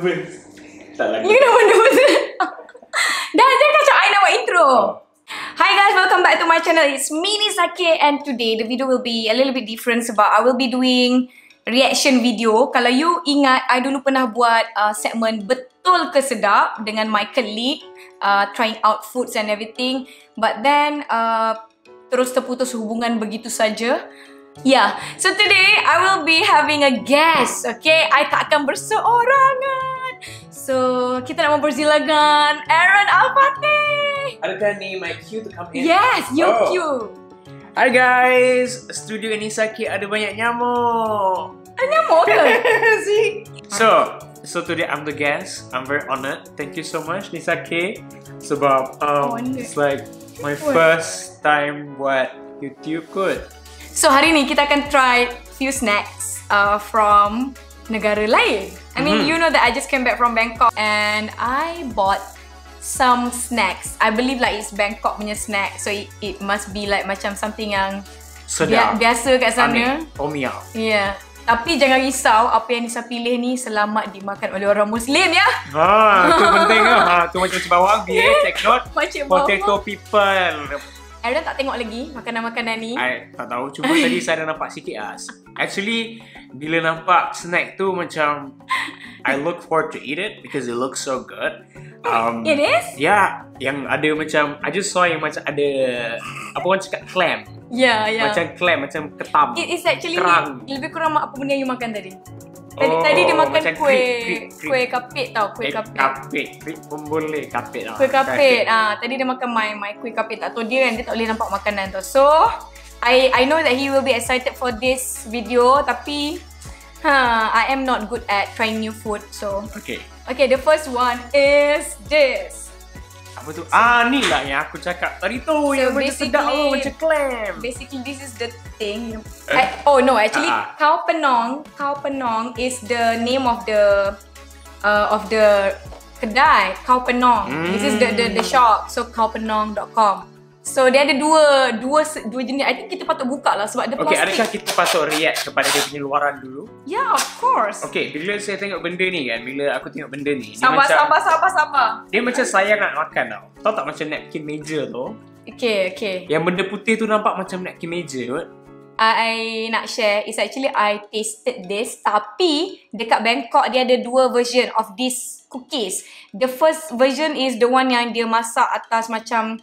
Tak lagi. You know what Dah jangan kacau I nak buat intro. Oh. Hi guys, welcome back to my channel. It's me Nisake and today the video will be a little bit different sebab I will be doing reaction video. Kalau you ingat, I dulu pernah buat uh, segmen betul ke sedap dengan my colleague uh, trying out foods and everything. But then uh, terus terputus hubungan begitu saja. Yeah, so today I will be having a guest. Okay, I tak akan berseorangan. So kita nak mempersilakan Aaron Al-Fatih. Adakah ni my cue to come in? Yes, you Oh. cute. Hi guys, studio ini sakit ada banyak nyamuk. Ada nyamuk ke? See? So, so today I'm the guest. I'm very honored. Thank you so much Nisake sebab um, Honored. it's like my first time buat YouTube kot. So hari ni kita akan try few snacks uh, from negara lain. I mean, Mhm. you know that I just came back from Bangkok and I bought some snacks. I believe like it's Bangkok punya snack. So it, it must be like macam something yang Sedap. bia- biasa kat sana. Aneh. Tom yum. Yeah. Tapi jangan risau, apa yang Nisa pilih ni selamat dimakan oleh orang Muslim ya. Ha, tu penting ke? Ha, tu macam macam bawang dia. Take note. Macam Potato bawang. people. Aaron tak tengok lagi makanan-makanan ni. I tak tahu cuma tadi saya dah nampak sikit ah. Actually bila nampak snack tu macam I look forward to eat it because it looks so good. Um, It is? Ya, yang ada macam I just saw yang macam ada apa orang cakap clam. Ya, ya. Macam clam, macam ketam. It is actually Kerang. lebih kurang apa benda yang you makan tadi. Tadi, Oh, tadi dia makan kuih creep, creep. kuih kapit tau, kuih Eh, kapit. kapit. Creep pun boleh kapit lah. Kuih kapit. Ah, tadi dia makan my my kuih kapit tak tahu dia kan dia tak boleh nampak makanan tu. So, I I know that he will be excited for this video tapi ha, I am not good at trying new food. So, Okay. okay, the first one is this. Apa tu? Ah, ni lah yang aku cakap tadi tu. yang macam sedap basically- macam clam. Basically, this is the thing. Eh. I, oh no, actually, Ah, ah. Khao Penong, Khao Penong is the name of the uh, of the kedai Khao Penong. This is the the the shop. So khaopenong.com. So dia ada dua dua dua jenis. I think kita patut buka lah sebab Okay, plastik. adakah kita patut react kepada dia punya luaran dulu? Yeah, of course. Okay, bila saya tengok benda ni kan, bila aku tengok benda ni, dia Sabar, macam sabar, sabar, sabar. dia macam saya nak makan tau. Tahu tak macam napkin meja tu? Okay, okay. Yang benda putih tu nampak macam napkin meja kot. I nak share is actually I tasted this tapi dekat Bangkok dia ada dua version of this cookies. The first version is the one yang dia masak atas macam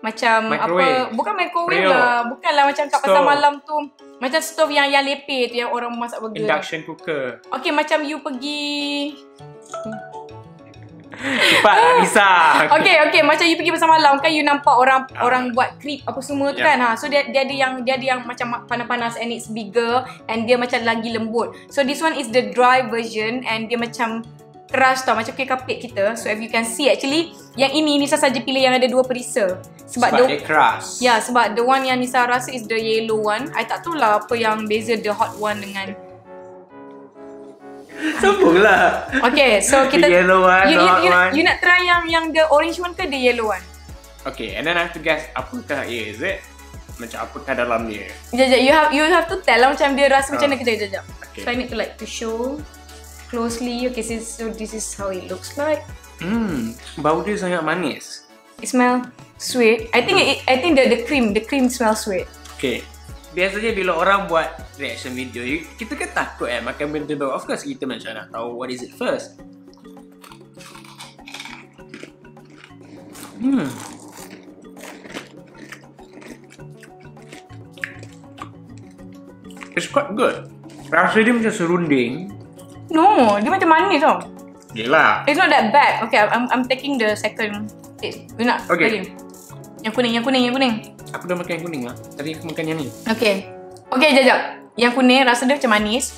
macam Microwave. apa bukan microwave Freo. lah bukanlah macam kat pasar malam tu macam stove yang yang lepeh tu yang orang masak burger Induction cooker. Okay macam you pergi Cepat lah Nisa. Okay okay macam you pergi pasar malam kan you nampak orang Ah. orang buat crepe apa semua tu Yeah. kan ha so dia dia ada yang dia ada yang macam panas-panas and it's bigger and dia macam lagi lembut. So this one is the dry version and dia macam keras tau macam kuih kapit kita. So if you can see actually yang ini Nisa saja pilih yang ada dua perisa. Sebab, Sebab the, dia keras. Ya sebab the one yang Nisa rasa is the yellow one. I tak tahu lah apa yang beza the hot one dengan Sambung lah. Okay, so kita The yellow one, you, the you, hot you, one. you nak try yang yang the orange one ke the yellow one? Okay, and then I have to guess apakah ia, is it? Macam apakah dalam dia? Sekejap, sekejap. You have you have to tell lah macam dia rasa macam Ah. mana kejap, kejap, kejap. Okay. So I need to like to show closely. Okay, so, so this is how it looks like. Hmm, bau dia sangat manis. It smell sweet. I think it, I think the the cream, the cream smells sweet. Okay. Biasanya bila orang buat reaction video, you- kita kan takut kan makan benda tu. Of course kita macam nak tahu what is it first. Hmm. It's quite good. Rasa dia macam serunding. No, dia macam manis tau. Yelah. It's not that bad. Okay, I'm I'm taking the second taste. You nak Okay. lagi? Yang kuning, yang kuning, yang kuning. Aku dah makan yang kuning lah. Tadi aku makan yang ni. Okay. Okay, jap. Yang kuning rasa dia macam manis.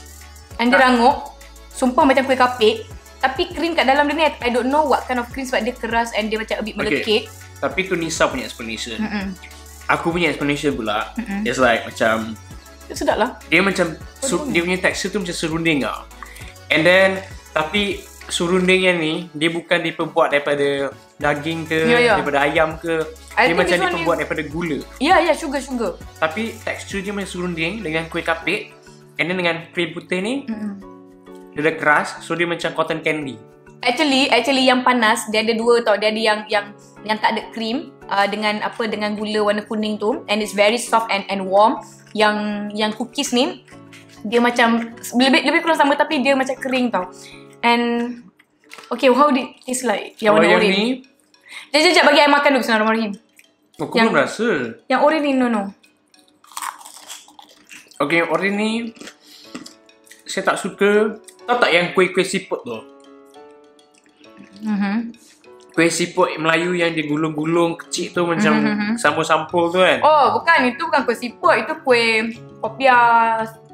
And dia Ah. rangup. Sumpah macam kuih kapit. Tapi krim kat dalam dia ni, I don't know what kind of cream sebab dia keras and dia macam a bit melekit. Tapi tu Nisa punya explanation. Mm-mm. Aku punya explanation pula. Mm-mm. It's like macam Sedap lah. dia macam su, dia punya tekstur tu macam serunding tau. And then tapi serunding yang ni dia bukan diperbuat daripada daging ke, Ya, ya. daripada ayam ke. I dia macam diperbuat is- daripada gula. Ya, ya, sugar, sugar. Tapi tekstur dia macam serunding dengan kuih kapit. And then dengan krim putih ni Mm-mm. dia dah keras so dia macam cotton candy. Actually, actually yang panas dia ada dua tau. Dia ada yang yang yang tak ada krim uh, dengan apa dengan gula warna kuning tu and it's very soft and and warm. Yang yang cookies ni dia macam lebih lebih kurang sama tapi dia macam kering tau. And okay, how did it taste like? Yang warna orange. ni, Jap, jap, jap, bagi I makan dulu Bismillahirrahmanirrahim. aku Yang- belum rasa. Yang orange ni, no, no. Okay, orange ni, saya tak suka. Tahu tak yang kuih-kuih siput tu? Mm-hmm. Kuih siput Melayu yang dia gulung-gulung kecil tu macam Mhm. sampul-sampul tu kan? Oh, bukan. Itu bukan kuih siput. Itu kuih popia,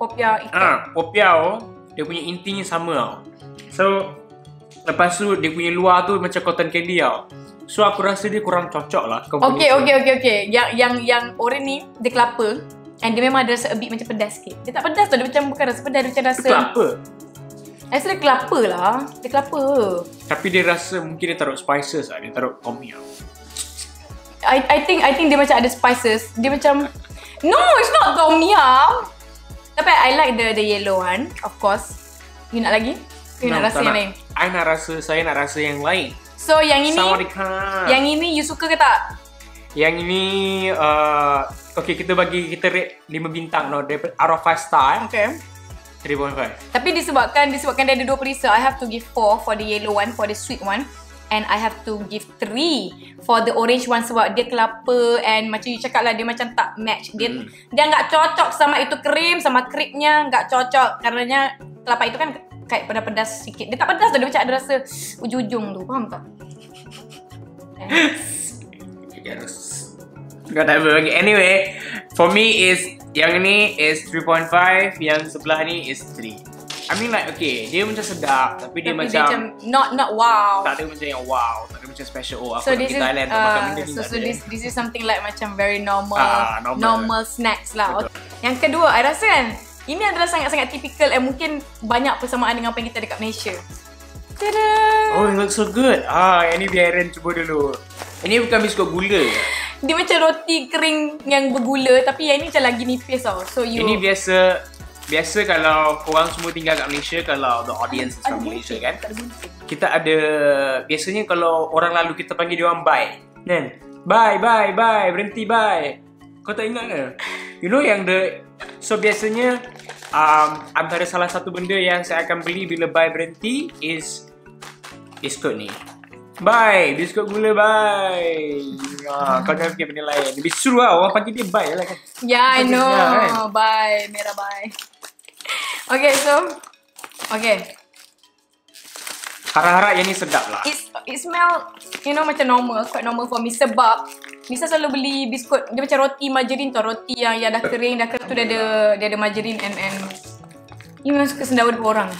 popia ikan. Ah, popiao dia punya intinya sama tau. So lepas tu dia punya luar tu macam cotton candy tau. So aku rasa dia kurang cocok lah. Okay, combination. okay, okay, okay. Yang yang yang orange ni, dia kelapa. And dia memang ada rasa a bit macam pedas sikit. Dia tak pedas tau. Dia macam bukan rasa pedas. Dia macam rasa... Itu apa? Rasa dia kelapa lah. Dia kelapa. Tapi dia rasa mungkin dia taruh spices lah. Dia taruh tom yum. I I think I think dia macam ada spices. Dia macam... No, it's not tom yum. Tapi I like the the yellow one, of course. You nak lagi? You nak No, rasa tak yang nak. lain? I nak rasa, saya nak rasa yang lain. So, yang ini... Sawadika. Yang ini you suka ke tak? Yang ini, uh, okay kita bagi, kita rate 5 bintang no. Daripada out of 5 star eh. Okay. 3.5. Tapi disebabkan disebabkan dia ada dua perisa, I have to give 4 for the yellow one, for the sweet one. And I have to give 3 for the orange one sebab dia kelapa and macam you cakap lah dia macam tak match. Dia Hmm. dia nggak cocok sama itu krim sama kripnya nggak cocok karenanya kelapa itu kan kayak pedas-pedas sikit. Dia tak pedas tu, dia macam ada rasa ujung-ujung tu. Faham tak? Yes. Whatever. Okay. Anyway, for me is yang ni is 3.5, yang sebelah ni is 3. I mean like okay, dia macam sedap tapi dia Tapi macam, not not wow. tak ada macam yang wow, tak ada macam special. Oh, aku So nak pergi Thailand untuk makan uh, benda ni so, tak so ada. this this is something like macam very normal Ah, normal. normal snacks lah. Okay. Yang kedua, I rasa kan ini adalah sangat-sangat typical and mungkin banyak persamaan dengan apa yang kita dekat Malaysia. Tada! Oh, it looks so good. Ah, yang ni biar Aaron cuba dulu. Ini bukan biskut gula. Dia macam roti kering yang bergula tapi yang ni macam lagi nipis tau. So you Ini biasa biasa kalau korang semua tinggal kat Malaysia kalau the audience is from Malaysia kan. kita ada biasanya kalau orang lalu kita panggil dia orang bye kan bye bye bye berhenti bye kau tak ingat ke you know yang the so biasanya um, antara salah satu benda yang saya akan beli bila bye berhenti is biskut ni Bye, biskut gula bye. Ah, kau jangan fikir benda lain. Lebih seru lah orang panggil dia bye lah kan. Yeah, I know. dia, kan? Bye, merah bye. Okay, so okay. Harap-harap yang ni sedap lah. It it smell you know macam normal, quite normal for me sebab Nisa selalu beli biskut dia macam roti margarine tau, roti yang yang dah kering, dah kering tu dia ada dia ada margarine and and you memang suka sendawa depan orang.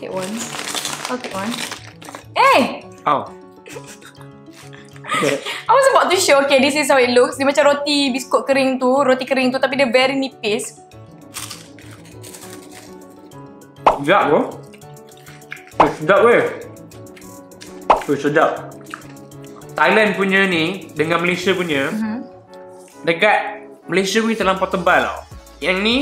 Take one. I'll take one. Eh! Oh. Okay. I was about to show, okay, this is how it looks. Dia macam roti biskut kering tu, roti kering tu tapi dia very nipis. Sedap bro. Eh, sedap weh. Eh, sedap. Thailand punya ni dengan Malaysia punya, Mhm. dekat Malaysia punya terlampau tebal tau. Yang ni,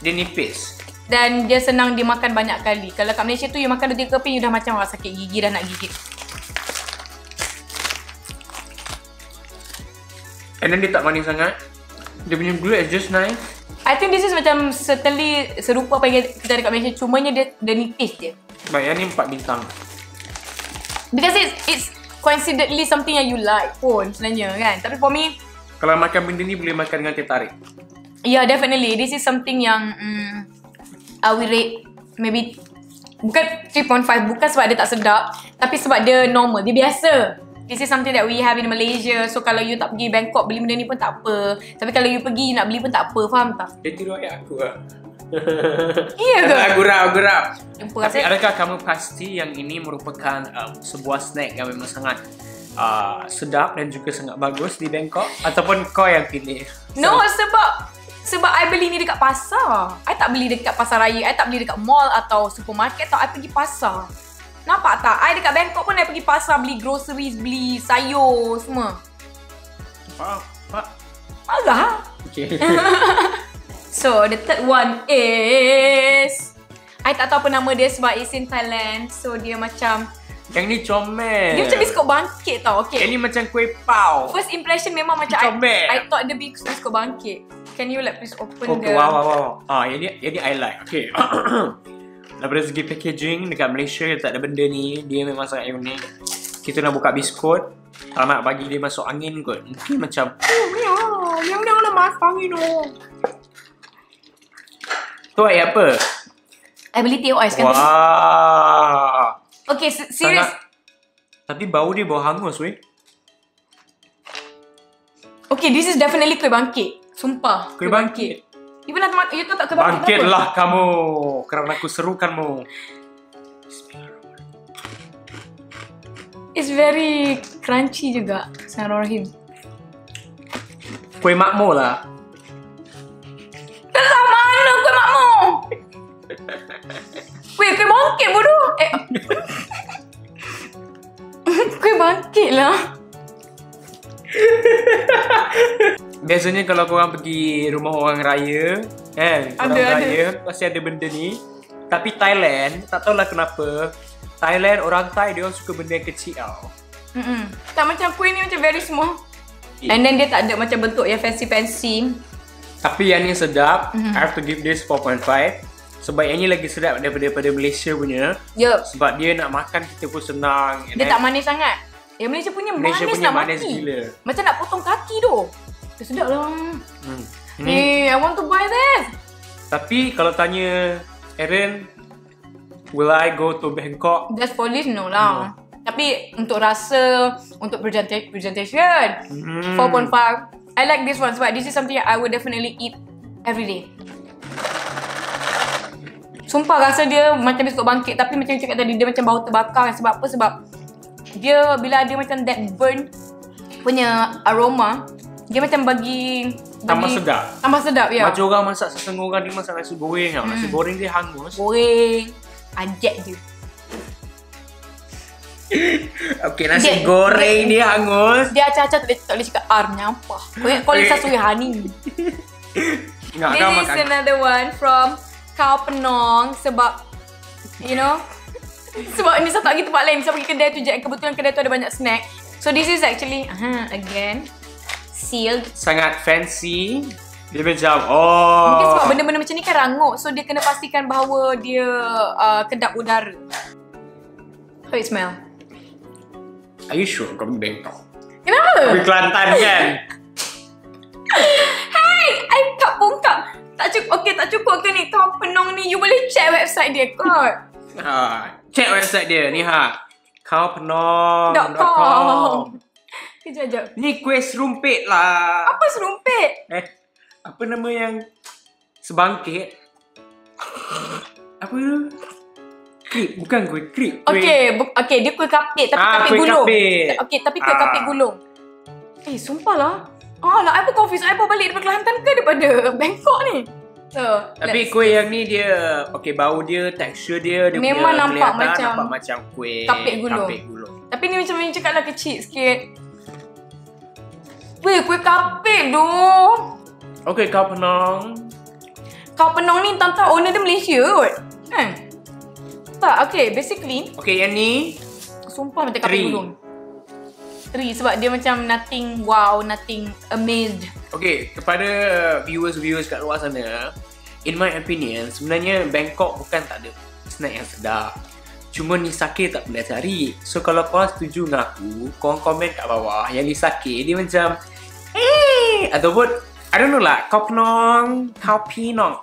dia nipis. Dan dia senang dimakan banyak kali. Kalau kat Malaysia tu you makan 2 3 keping you dah macam orang sakit gigi dah nak gigit. And then dia tak manis sangat. Dia punya gula is just nice. I think this is macam certainly serupa apa yang kita ada kat Malaysia. Cumanya dia, dia nipis je. Baik, yang ni 4 bintang. Because it's, it's consideredly something yang you like pun sebenarnya kan. Tapi for me, Kalau makan benda ni boleh makan dengan teh tarik. yeah definitely. This is something yang mm, I will rate maybe bukan 3.5 bukan sebab dia tak sedap tapi sebab dia normal, dia biasa. This is something that we have in Malaysia. So kalau you tak pergi Bangkok beli benda ni pun tak apa. Tapi kalau you pergi you nak beli pun tak apa, faham tak? Dia tiru ayat aku lah. Iya ke? Aku gurau, aku. Jumpa Tapi rasa adakah kamu pasti yang ini merupakan um, sebuah snack yang memang sangat uh, sedap dan juga sangat bagus di Bangkok? Ataupun kau yang pilih? No, sebab sebab I beli ni dekat pasar. I tak beli dekat pasar raya. I tak beli dekat mall atau supermarket tau. I pergi pasar. Nampak tak? I dekat Bangkok pun I pergi pasar beli groceries, beli sayur semua. Pak, pak. Marah. Okay. So, the third one is I tak tahu apa nama dia sebab it's in Thailand. So dia macam Yang ni comel. dia macam biskut bangkit tau. Yang Okay. ni macam kuih pau. First impression memang macam I, Comel. I thought dia biskut biskut bangkit. Can you like please open Oh, the wow, wow, wow. Ah, yang ni, yang ni I like. Okay. Daripada segi packaging dekat Malaysia tak ada benda ni, dia memang sangat unik. Kita nak buka biskut, tak nak bagi dia masuk angin kot. Mungkin macam, oh, ya, yang ni lah masuk angin oh. Tu air apa? I beli teh oil sekarang. Wah. Okay, se- serious. Sangat- Tapi bau dia bau hangus weh. Okay, this is definitely kuih bangkit. Sumpah. Kuih bangkit. You makan, you tahu tak apa? Bangkitlah kamu kerana aku serukanmu. It's very crunchy juga. Bismillahirrahmanirrahim. Kuih makmur lah. Tak tahu mana kuih makmur. Kuih, kuih bangkit bodoh. Eh. kuih bangkit lah. Biasanya kalau korang pergi rumah orang raya, kan? Orang Ada, ada. raya pasti ada benda ni. Tapi Thailand, tak tahulah kenapa. Thailand, orang Thai dia orang suka benda yang kecil tau. Mm-mm. Tak macam kuih ni macam very small. And then dia tak ada macam bentuk yang fancy-fancy. Tapi yang ni sedap. Mhm. I have to give this 4.5. Sebab yang ni lagi sedap daripada daripada Malaysia punya. Yup. Sebab dia nak makan kita pun senang. Dia tak manis sangat. Yang Malaysia punya Malaysia manis punya nak manis mati. gila. Macam nak potong kaki tu. Dia sedap lah. Hmm. Ini, Hey, I want to buy this. Tapi kalau tanya Aaron, will I go to Bangkok? Just for this, no lah. Tapi untuk rasa, untuk presenta- presentation, Hmm. 4.5. I like this one sebab this is something I would definitely eat every day. Sumpah rasa dia macam biskut bangkit tapi macam cakap tadi dia macam bau terbakar sebab apa? Sebab dia bila ada macam that burn punya aroma dia macam bagi, bagi Tambah sedap. Tambah sedap ya. Macam orang masak setengah orang dia masak nasi goreng tau. Nasi goreng dia hangus. goreng ajak je. Okey, nasi Dia- goreng dia hangus. Dia acah-acah tak boleh, tak boleh cakap ar nyampah. Kau kau. Lisa Sui Hani. This is makan. another one from Kau Penong sebab you know sebab ni satu lagi tempat lain saya pergi kedai tu je kebetulan kedai tu ada banyak snack. So this is actually uh, again sealed. Sangat fancy. Dia macam, oh. Mungkin sebab benda-benda macam ni kan rangup so dia kena pastikan bahawa dia uh, kedap udara. How it smell? Are you sure kau pergi Bangkok? Kenapa? Pergi Kelantan kan? Hey, I tak bongkak. Tak cukup, okay tak cukup ke ni kau penong ni. You boleh check website dia kot. ha, check website dia. Ni ha. Kau. Dot com. Kejap, kejap. Ni kuih serumpit lah. Apa serumpit? Eh, apa nama yang sebangkit? apa tu? Krip, bukan kuih krip. Kuih- Okay, bu- okay dia kuih kapit tapi Ah, kapit kuih gulung. kapit. Okay, tapi kuih Ah. kapit gulung. Eh, sumpah lah. Ah lah, I pun confused. I pun balik daripada Kelantan ke daripada Bangkok ni? So, Tapi let's- kuih yang ni dia, okay bau dia, tekstur dia, dia Memang punya nampak macam nampak macam kuih kapit gulung. Kapit gulung. Tapi ni macam yang cakap lah kecil sikit. Weh, kuih kapit doh. Okay, kau penong. Kau penong ni tante owner dia Malaysia kot. Kan? Tak, okay. Basically, Okay, yang ni sumpah macam kapit gulung. Three sebab dia macam nothing wow, nothing amazed. Okay, kepada viewers-viewers kat luar sana, in my opinion, sebenarnya Bangkok bukan tak ada snack yang sedap. Cuma Nisake tak boleh cari. So kalau korang setuju dengan aku, korang komen kat bawah yang Nisake dia macam eh ataupun I don't know lah, kau penong, kau pinong.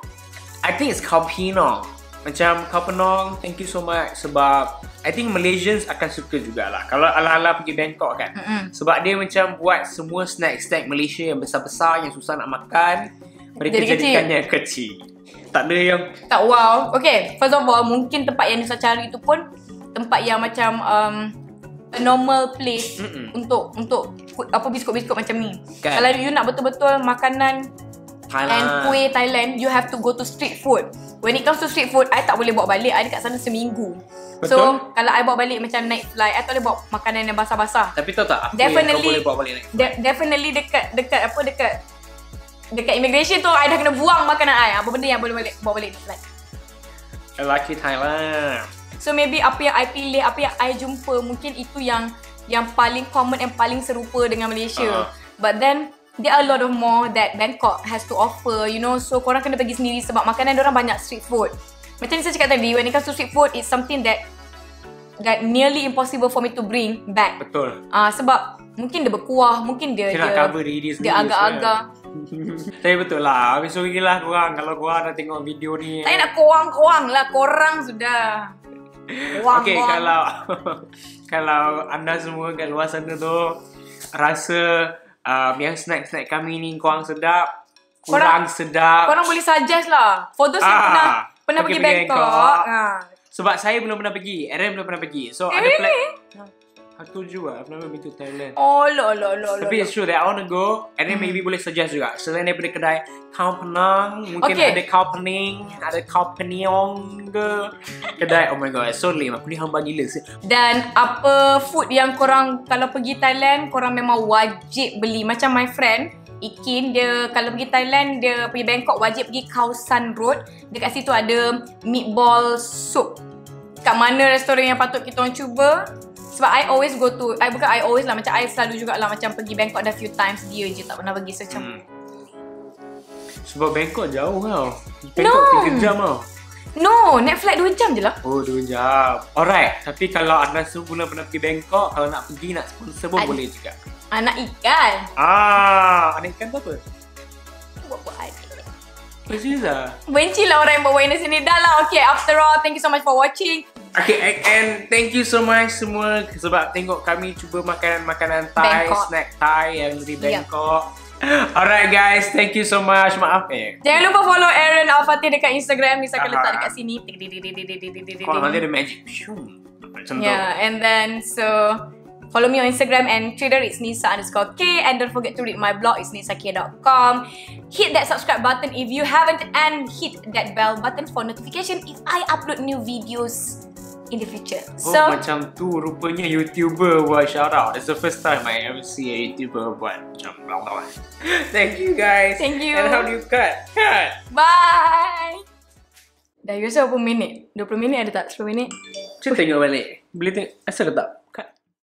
I think it's kau pinong. Macam kau penong, thank you so much sebab I think Malaysians akan suka jugalah. Kalau ala-ala pergi Bangkok kan. Mm-mm. Sebab dia macam buat semua snack-snack Malaysia yang besar-besar yang susah nak makan mereka Jadi jadikannya kecil. Tak ada yang Tak wow. Okay, first of all, mungkin tempat yang Nisa cari tu pun tempat yang macam um, a normal place Mm-mm. untuk untuk apa biskut-biskut macam ni. Kan. Kalau you nak betul-betul makanan Thailand. and kuih Thailand, you have to go to street food. When it comes to street food, I tak boleh bawa balik. I dekat sana seminggu. So, Betul. kalau I bawa balik macam night flight, I tak boleh bawa makanan yang basah-basah. Tapi tahu tak apa yang Definitely. kau boleh bawa balik ni? De- definitely dekat dekat apa dekat dekat immigration tu I dah kena buang makanan I. Apa benda yang boleh balik bawa balik flight. Lelaki Thailand. So maybe apa yang I pilih, apa yang I jumpa mungkin itu yang yang paling common and paling serupa dengan Malaysia. Ah. But then there are a lot of more that Bangkok has to offer, you know. So korang kena pergi sendiri sebab makanan orang banyak street food. Macam ni saya cakap tadi, when it comes to street food, it's something that that nearly impossible for me to bring back. Betul. Ah uh, sebab mungkin dia berkuah, mungkin dia Dia nak dia, cover diri dia sendiri. dia agak-agak. Tapi betul lah. Habis sorry lah korang kalau korang dah tengok video ni. Tak nak korang-korang lah, korang sudah. Korang, Okay, korang. kalau kalau anda semua kat luar sana tu rasa um, yang snack-snack kami ni kurang sedap, kurang sedap. Korang boleh suggest lah. For those yang Ah, pernah pernah pergi pergi Bangkok. Bangkok. Ah. Sebab saya belum pernah pergi, Aaron belum pernah pergi. So Eh, ada plan. really? Aku juga, I've never been to Thailand. Oh, lo lo lo lo. Tapi it's true that I want to go and then Hmm. maybe boleh suggest juga Selain daripada kedai Kau Penang Mungkin Okay. ada Kau Pening Ada Kau Peniong ke Kedai Oh my god so lame Aku ni hamba gila sih Dan apa food yang korang kalau pergi Thailand korang memang wajib beli. Macam my friend Ikin dia kalau pergi Thailand dia pergi Bangkok wajib pergi Khao San Road. Dekat situ ada meatball soup. Kat mana restoran yang patut kita orang cuba? Sebab I always go to I bukan I always lah macam I selalu jugalah macam pergi Bangkok dah few times dia je tak pernah pergi so macam hmm. Sebab Bangkok jauh tau No. Bangkok 3 jam tau No, net flight 2 jam je lah. Oh 2 jam Alright Tapi kalau anda semua pernah pergi Bangkok Kalau nak pergi nak sponsor pun Ad- boleh juga Anak ikan. Ah, Anak ikan tu apa? Buat-buat adik. Lah Benci lah orang yang bawa ini sini. Dah lah, okay. After all, thank you so much for watching. Okay, and- thank you so much semua sebab tengok kami cuba makanan-makanan Thai, Bangkok. snack Thai yang dari Yep. Bangkok. Alright guys, thank you so much. Maaf eh. Jangan lupa follow Aaron Al-Fatih dekat Instagram. Bisa akan letak dekat sini. Kalau nanti ada magic. Tu. Yeah, and then so follow me on Instagram and Twitter. It's Nisa underscore K. And don't forget to read my blog. It's nisak.com. Hit that subscribe button if you haven't, and hit that bell button for notification if I upload new videos in the future. Oh, So macam tu rupanya YouTuber buat shout out. It's the first time I ever see a YouTuber buat macam blah blah. Thank you guys. Thank you. And how do you cut? Cut. bye. Dah you rasa berapa minit? 20 minit ada tak? 10 minit? Cuba tengok balik. Boleh tengok. Asal ke tak?